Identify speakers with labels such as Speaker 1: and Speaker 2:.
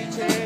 Speaker 1: you take.